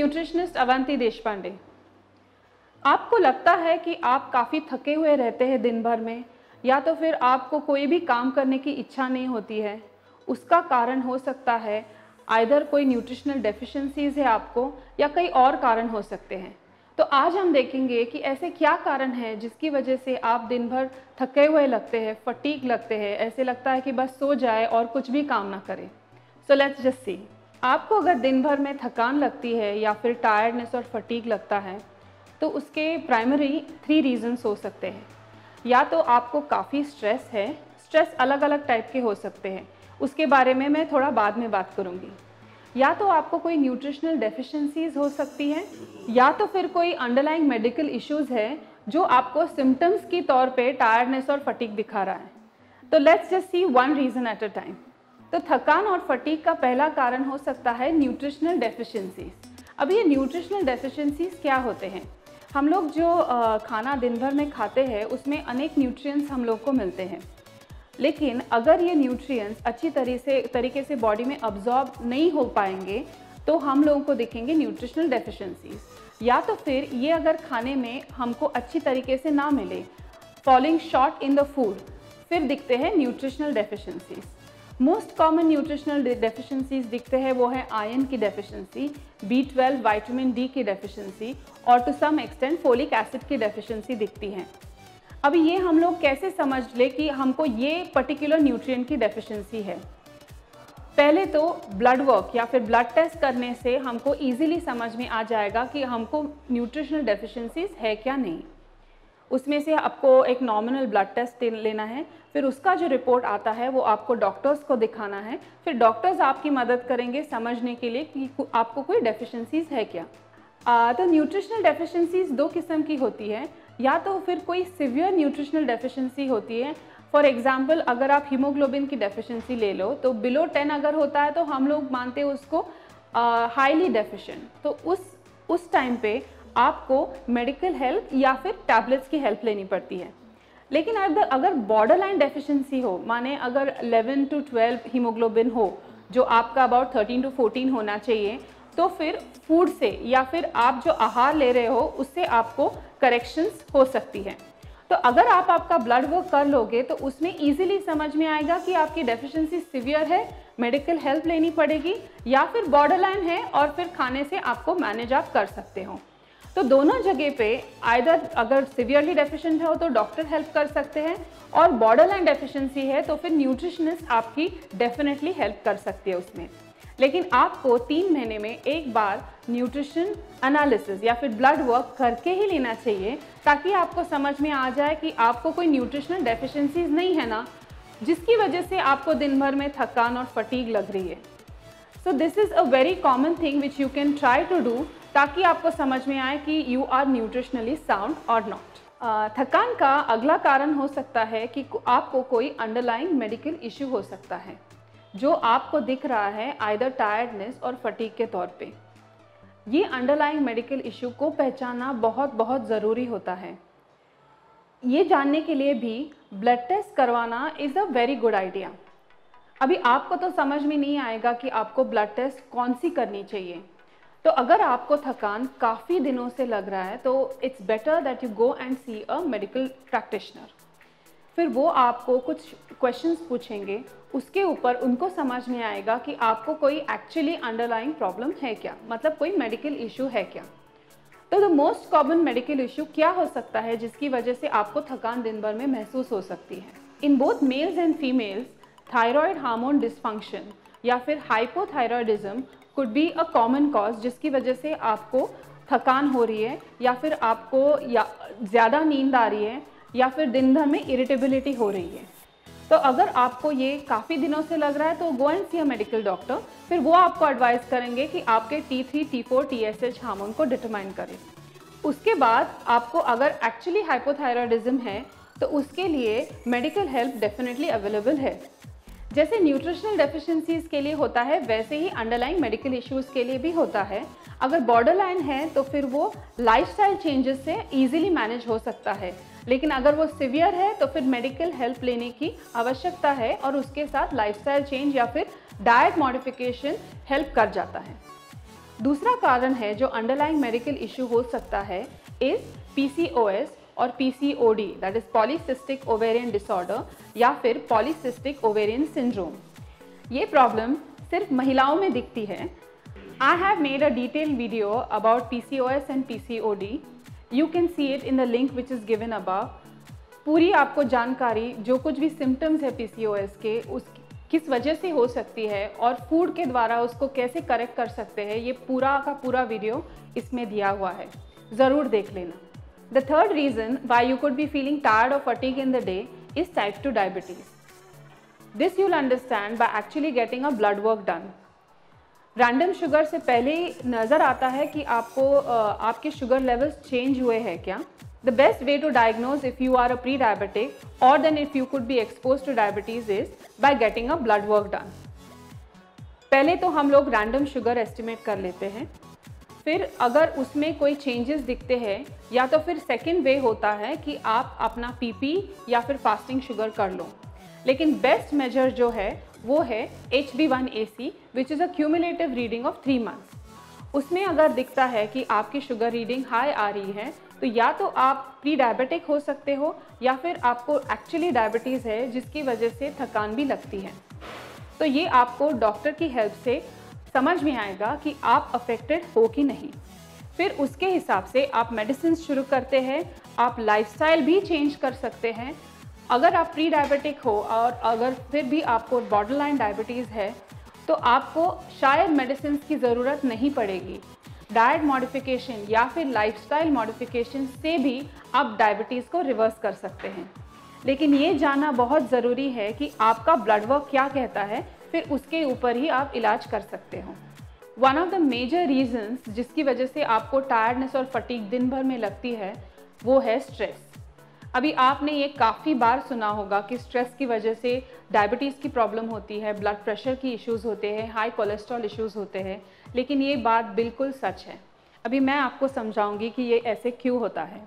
Nutritionist Avanti Deshpande आपको लगता है कि आप काफ़ी थके हुए रहते हैं दिन भर में, या तो फिर आपको कोई भी काम करने की इच्छा नहीं होती है? उसका कारण हो सकता है आइधर कोई न्यूट्रिशनल डेफिशिएंसीज है आपको, या कई और कारण हो सकते हैं। तो आज हम देखेंगे कि ऐसे क्या कारण है जिसकी वजह से आप दिन भर थके हुए लगते हैं फटीक लगते हैं, ऐसे लगता है कि बस सो जाए और कुछ भी काम ना करें। सो लेट्स जस्ट सी आपको अगर दिन भर में थकान लगती है या फिर टायर्डनेस और फटीक लगता है तो उसके प्राइमरी थ्री रीजंस हो सकते हैं। या तो आपको काफ़ी स्ट्रेस है स्ट्रेस अलग अलग टाइप के हो सकते हैं। उसके बारे में मैं थोड़ा बाद में बात करूँगी। या तो आपको कोई न्यूट्रिशनल डेफिशिएंसीज हो सकती हैं, या तो फिर कोई अंडरलाइंग मेडिकल इश्यूज़ है, जो आपको सिम्टम्स की तौर पे टायर्डनेस और फटीक दिखा रहा है। तो let's just see one reason at a time तो थकान और फटीक का पहला कारण हो सकता है न्यूट्रिशनल डेफिशिएंसीज अब ये न्यूट्रिशनल डेफिशिएंसीज क्या होते हैं? हम लोग जो खाना दिन भर में खाते हैं, उसमें अनेक न्यूट्रिएंट्स हम लोग को मिलते हैं। लेकिन अगर ये न्यूट्रिएंट्स अच्छी तरीके से तरीके से बॉडी में अब्जॉर्ब नहीं हो पाएँगे तो हम लोगों को दिखेंगे न्यूट्रिशनल डेफिशिएंसीज या तो फिर ये अगर खाने में हमको अच्छी तरीके से ना मिले falling short in the food फिर दिखते हैं nutritional deficiencies most common nutritional deficiencies दिखते हैं, वो है आयरन की deficiency B twelve vitamin D की डेफिशिएंसी और to some extent folic acid की डेफिशिएंसी दिखती हैं। अभी ये हम लोग कैसे समझ ले कि हमको ये पर्टिकुलर न्यूट्रिएंट की डेफिशिएंसी है? पहले तो ब्लड वर्क या फिर ब्लड टेस्ट करने से हमको इजीली समझ में आ जाएगा कि हमको न्यूट्रिशनल डेफिशिएंसीज है क्या नहीं। उसमें से आपको एक नॉमिनल ब्लड टेस्ट लेना है। फिर उसका जो रिपोर्ट आता है वो आपको डॉक्टर्स को दिखाना है। फिर डॉक्टर्स आपकी मदद करेंगे समझने के लिए कि आपको कोई डेफिशिएंसीज है क्या। आ, तो न्यूट्रिशनल डेफिशिएंसीज दो किस्म की होती है। या तो फिर कोई सिवियर न्यूट्रिशनल डेफिशिएंसी होती है। फॉर एग्ज़ाम्पल अगर आप हीमोग्लोबिन की डेफिशिएंसी ले लो तो बिलो टेन अगर होता है तो हम लोग मानते हैं उसको हाईली डेफिशेंट तो उस उस टाइम पे आपको मेडिकल हेल्प या फिर टैबलेट्स की हेल्प लेनी पड़ती है। लेकिन अगर अगर बॉर्डर लाइन डेफिशेंसी हो, माने अगर 11 टू 12 हीमोग्लोबिन हो, जो आपका अबाउट 13 टू 14 होना चाहिए तो फिर फ़ूड से या फिर आप जो आहार ले रहे हो, उससे आपको करेक्शंस हो सकती है। तो अगर आप आपका ब्लड वर्क कर लोगे तो उसमें इजीली समझ में आएगा कि आपकी डेफिशिएंसी सिवियर है मेडिकल हेल्प लेनी पड़ेगी, या फिर बॉर्डर लाइन है और फिर खाने से आपको मैनेज आप कर सकते हो। तो दोनों जगह पे आयदर अगर सिवियरली डेफिशिएंट हो तो डॉक्टर हेल्प कर सकते हैं और बॉर्डर लाइन डेफिशिएंसी है तो फिर न्यूट्रिशनिस्ट आपकी डेफिनेटली हेल्प कर सकती है उसमें। लेकिन आपको तीन महीने में एक बार न्यूट्रिशन एनालिसिस या फिर ब्लड वर्क करके ही लेना चाहिए ताकि आपको समझ में आ जाए कि आपको कोई न्यूट्रिशनल डेफिशिएंसीज नहीं है ना, जिसकी वजह से आपको दिन भर में थकान और फटीग लग रही है। So this is a very common thing which you can try to do ताकि आपको समझ में आए कि यू आर न्यूट्रिशनली साउंड और नॉट थकान का अगला कारण हो सकता है कि आपको कोई अंडरलाइंग मेडिकल इश्यू हो सकता है, जो आपको दिख रहा है आइदर टायर्डनेस और फटीक के तौर पे। ये अंडरलाइंग मेडिकल इश्यू को पहचानना बहुत बहुत ज़रूरी होता है। ये जानने के लिए भी ब्लड टेस्ट करवाना is a very good idea अभी आपको तो समझ में नहीं आएगा कि आपको ब्लड टेस्ट कौन सी करनी चाहिए। तो अगर आपको थकान काफ़ी दिनों से लग रहा है तो it's better that you go and see a medical practitioner फिर वो आपको कुछ क्वेश्चंस पूछेंगे। उसके ऊपर उनको समझ में आएगा कि आपको कोई एक्चुअली अंडरलाइंग प्रॉब्लम है क्या? मतलब कोई मेडिकल इशू है क्या? तो the most common medical issue क्या हो सकता है, जिसकी वजह से आपको थकान दिन भर में महसूस हो सकती है? In both males and females thyroid hormone dysfunction या फिर hypothyroidism could be a common cause जिसकी वजह से आपको थकान हो रही है, या फिर आपको या, ज़्यादा नींद आ रही है, या फिर दिन भर में इरिटेबिलिटी हो रही है। तो अगर आपको ये काफ़ी दिनों से लग रहा है तो go and see a medical doctor फिर वो आपको एडवाइस करेंगे कि आपके T three T four T S H hormone को डिटरमाइन करें। उसके बाद आपको अगर एक्चुअली हाइपोथायरॉयडिज्म है तो उसके लिए मेडिकल हेल्प डेफिनेटली अवेलेबल है। जैसे न्यूट्रिशनल डेफिशिएंसीज के लिए होता है, वैसे ही अंडरलाइन मेडिकल इश्यूज़ के लिए भी होता है। अगर बॉर्डर लाइन है तो फिर वो लाइफस्टाइल चेंजेस से इजीली मैनेज हो सकता है। लेकिन अगर वो सिवियर है तो फिर मेडिकल हेल्प लेने की आवश्यकता है और उसके साथ लाइफस्टाइल चेंज या फिर डाइट मॉडिफिकेशन हेल्प कर जाता है। दूसरा कारण है जो अंडरलाइंग मेडिकल इशू हो सकता है इज़ पीसीओएस और PCOD that is polycystic ovarian disorder या फिर पॉलीसिस्टिक ओवेरियन सिंड्रोम ये प्रॉब्लम सिर्फ़ महिलाओं में दिखती है। I have made a detail video about PCOS and PCOD you can see it in the link which is given above पूरी आपको जानकारी, जो कुछ भी सिम्टम्स है पीसीओएस के, उस किस वजह से हो सकती है और फ़ूड के द्वारा उसको कैसे करेक्ट कर सकते हैं, ये पूरा का पूरा वीडियो इसमें दिया हुआ है। ज़रूर देख लेना। The third reason why you could be feeling tired और fatigue in the day is type two diabetes this you'll understand by actually getting a blood work done random sugar से पहले ही नज़र आता है कि आपको आपके शुगर लेवल्स चेंज हुए हैं क्या? The best way to diagnose if you are a pre diabetic और then if you could be expose to diabetes is by getting a blood work done पहले तो हम लोग रैंडम शुगर एस्टिमेट कर लेते हैं। फिर अगर उसमें कोई चेंजेस दिखते हैं, या तो फिर सेकेंड वे होता है कि आप अपना पीपी या फिर फास्टिंग शुगर कर लो। लेकिन बेस्ट मेजर जो है, वो है H B one A C which is a cumulative reading of three months उसमें अगर दिखता है कि आपकी शुगर रीडिंग हाई आ रही है तो या तो आप प्री डायबिटिक हो सकते हो, या फिर आपको एक्चुअली डायबिटीज़ है, जिसकी वजह से थकान भी लगती है। तो ये आपको डॉक्टर की हेल्प से समझ में आएगा कि आप अफेक्टेड हो कि नहीं। फिर उसके हिसाब से आप मेडिसिन शुरू करते हैं, आप लाइफस्टाइल भी चेंज कर सकते हैं। अगर आप प्री डायबिटिक हो और अगर फिर भी आपको बॉर्डर लाइन डायबिटीज़ है तो आपको शायद मेडिसिन की ज़रूरत नहीं पड़ेगी। डाइट मॉडिफिकेशन या फिर लाइफस्टाइल मॉडिफिकेशन से भी आप डायबिटीज़ को रिवर्स कर सकते हैं। लेकिन ये जानना बहुत ज़रूरी है कि आपका ब्लड वर्क क्या कहता है फिर उसके ऊपर ही आप इलाज कर सकते हो। One of the major reasons जिसकी वजह से आपको टायर्डनेस और फटीक दिन भर में लगती है, वो है स्ट्रेस अभी आपने ये काफ़ी बार सुना होगा कि स्ट्रेस की वजह से डायबिटीज़ की प्रॉब्लम होती है ब्लड प्रेशर की इश्यूज़ होते हैं हाई कोलेस्ट्रॉल इश्यूज़ होते हैं, लेकिन ये बात बिल्कुल सच है। अभी मैं आपको समझाऊँगी कि ये ऐसे क्यों होता है।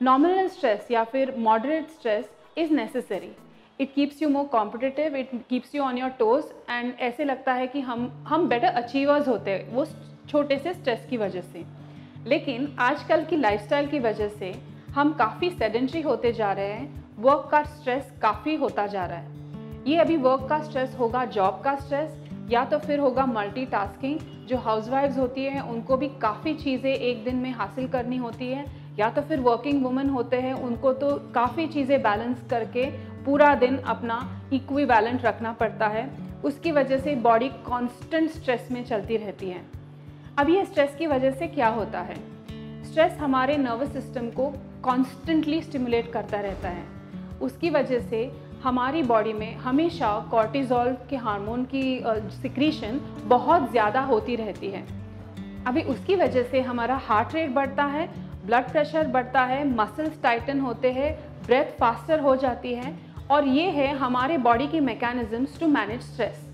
नॉर्मल स्ट्रेस या फिर moderate stress is necessary it keeps you more competitive it keeps you on your toes and ऐसे लगता है कि हम हम बेटर अचीवर्स होते हैं, वो छोटे से स्ट्रेस की वजह से। लेकिन आजकल की लाइफस्टाइल की वजह से हम काफ़ी सेडेंट्री होते जा रहे हैं वर्क का स्ट्रेस काफ़ी होता जा रहा है। ये अभी वर्क का स्ट्रेस होगा जॉब का स्ट्रेस या तो फिर होगा मल्टीटास्किंग जो हाउसवाइफ्स होती हैं, उनको भी काफ़ी चीज़ें एक दिन में हासिल करनी होती है, या तो फिर वर्किंग वुमेन होते हैं, उनको तो काफ़ी चीज़ें बैलेंस करके पूरा दिन अपना इक्वी बैलेंस रखना पड़ता है। उसकी वजह से बॉडी कांस्टेंट स्ट्रेस में चलती रहती है। अब ये स्ट्रेस की वजह से क्या होता है? स्ट्रेस हमारे नर्वस सिस्टम को कॉन्स्टेंटली स्टिमुलेट करता रहता है। उसकी वजह से हमारी बॉडी में हमेशा कॉर्टिज़ोल के हार्मोन की सिक्रीशन बहुत ज़्यादा होती रहती है। अभी उसकी वजह से हमारा हार्ट रेट बढ़ता है ब्लड प्रेशर बढ़ता है मसल्स टाइटन होते हैं ब्रेथ फास्टर हो जाती है और ये है हमारे बॉडी की मैकेनिज़म्स टू मैनेज स्ट्रेस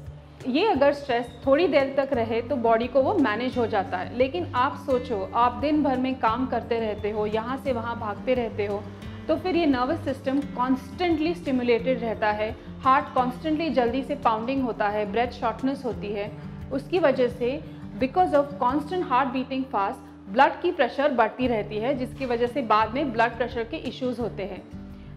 ये अगर स्ट्रेस थोड़ी देर तक रहे तो बॉडी को वो मैनेज हो जाता है। लेकिन आप सोचो, आप दिन भर में काम करते रहते हो, यहाँ से वहाँ भागते रहते हो तो फिर ये नर्वस सिस्टम कॉन्स्टेंटली स्टिमुलेटेड रहता है। हार्ट कॉन्स्टेंटली जल्दी से पाउंडिंग होता है ब्रेथ शॉर्टनेस होती है। उसकी वजह से because of constant heart beating fast blood की प्रेशर बढ़ती रहती है, जिसकी वजह से बाद में ब्लड प्रेशर के इश्यूज़ होते हैं।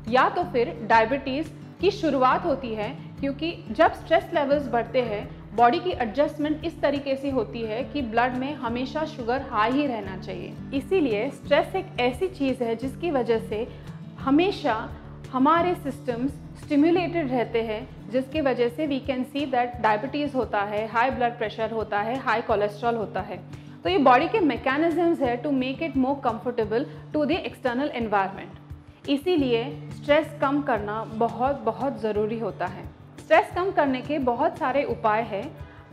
या तो फिर डायबिटीज़ की शुरुआत होती है, क्योंकि जब स्ट्रेस लेवल्स बढ़ते हैं बॉडी की एडजस्टमेंट इस तरीके से होती है कि ब्लड में हमेशा शुगर हाई ही रहना चाहिए। इसीलिए स्ट्रेस एक ऐसी चीज़ है जिसकी वजह से हमेशा हमारे सिस्टम्स स्टिमुलेटेड रहते हैं, जिसकी वजह से we can see that diabetes होता है हाई ब्लड प्रेशर होता है हाई कोलेस्ट्रॉल होता है। तो ये बॉडी के मैकेनिज्म्स है to make it more comfortable to the external environment इसीलिए स्ट्रेस कम करना बहुत बहुत ज़रूरी होता है। स्ट्रेस कम करने के बहुत सारे उपाय हैं,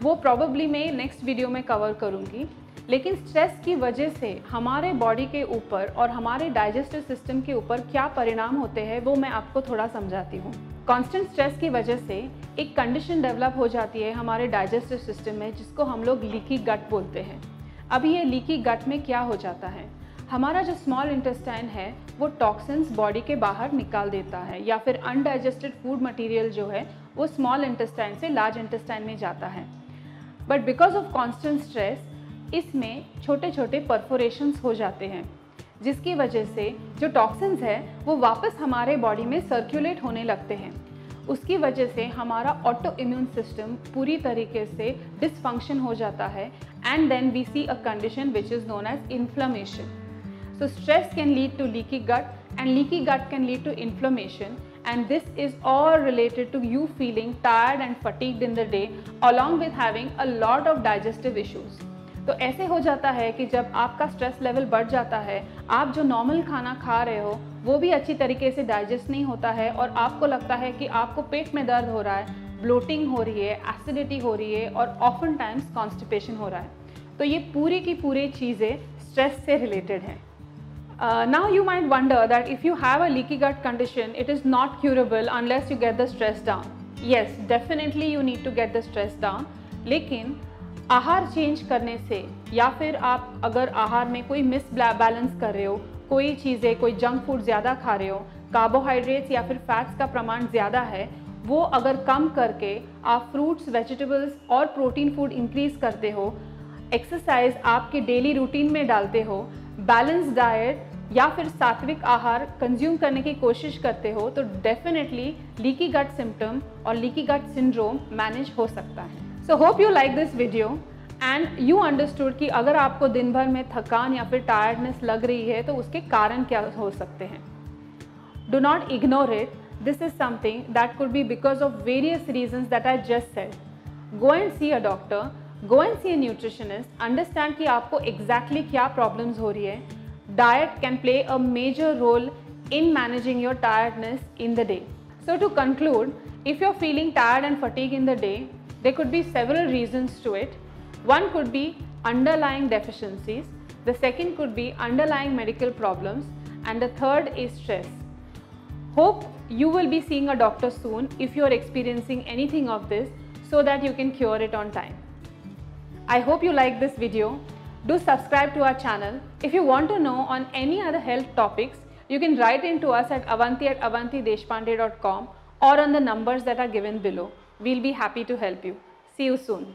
वो प्रॉबली मैं नेक्स्ट वीडियो में कवर करूँगी। लेकिन स्ट्रेस की वजह से हमारे बॉडी के ऊपर और हमारे डाइजेस्टिव सिस्टम के ऊपर क्या परिणाम होते हैं, वो मैं आपको थोड़ा समझाती हूँ। कॉन्स्टेंट स्ट्रेस की वजह से एक कंडीशन डेवलप हो जाती है हमारे डाइजेस्टिव सिस्टम में, जिसको हम लोग लीकी गट बोलते हैं। अभी ये लीकी गट में क्या हो जाता है? हमारा जो स्मॉल इंटेस्टाइन है, वो टॉक्सिन्स बॉडी के बाहर निकाल देता है, या फिर अनडाइजेस्टेड फ़ूड मटेरियल जो है, वो स्मॉल इंटेस्टाइन से लार्ज इंटेस्टाइन में जाता है। But because of constant stress इसमें छोटे छोटे परफोरेशंस हो जाते हैं, जिसकी वजह से जो टॉक्सिन्स है, वो वापस हमारे बॉडी में सर्कुलेट होने लगते हैं। उसकी वजह से हमारा ऑटो इम्यून सिस्टम पूरी तरीके से डिसफंक्शन हो जाता है and then we see a condition which is known as inflammation so stress can lead to leaky gut and leaky gut can lead to inflammation and this is all related to you feeling tired and fatigued in the day, along with having a lot of digestive issues. तो ऐसे हो जाता है कि जब आपका stress level बढ़ जाता है, आप जो नॉर्मल खाना खा रहे हो, वो भी अच्छी तरीके से डाइजेस्ट नहीं होता है और आपको लगता है कि आपको पेट में दर्द हो रहा है ब्लोटिंग हो रही है एसिडिटी हो रही है और ऑफन टाइम्स कॉन्स्टिपेशन हो रहा है। तो ये पूरी की पूरी चीज़ें स्ट्रेस से रिलेटेड हैं। Uh, now you might wonder that if you have a leaky gut condition, it is not curable unless you get the stress down. Yes, definitely you need to get the stress down. लेकिन आहार change करने से या फिर आप अगर आहार में कोई मिस बैलेंस कर रहे हो कोई चीज़ें कोई जंक फ़ूड ज़्यादा खा रहे हो कार्बोहाइड्रेट्स या फिर फैट्स का प्रमाण ज़्यादा है वो अगर कम करके आप फ्रूट्स वेजिटेबल्स और प्रोटीन फ़ूड इंक्रीज करते हो एक्सरसाइज आपके डेली रूटीन में डालते हो बैलेंस डाइट या फिर सात्विक आहार कंज्यूम करने की कोशिश करते हो तो डेफिनेटली लीकी गट सिम्टम और लीकी गट सिंड्रोम मैनेज हो सकता है। So hope you like this video and you understood कि अगर आपको दिन भर में थकान या फिर टायर्डनेस लग रही है तो उसके कारण क्या हो सकते हैं। Do not ignore it this is something that could be because of various reason that I just said go and see a doctor go and see a nutritionist understand कि आपको एग्जैक्टली exactly क्या problems हो रही है। Diet can play a major role in managing your tiredness in the day. So to conclude, if you're feeling tired and fatigued in the day, there could be several reasons to it. One could be underlying deficiencies, the second could be underlying medical problems and the third is stress. Hope you will be seeing a doctor soon if you are experiencing anything of this so that you can cure it on time. I hope you like this video. Do subscribe to our channel. If you want to know on any other health topics, you can write in to us at avanti at avantideshpande.com or on the numbers that are given below. We'll be happy to help you. See you soon.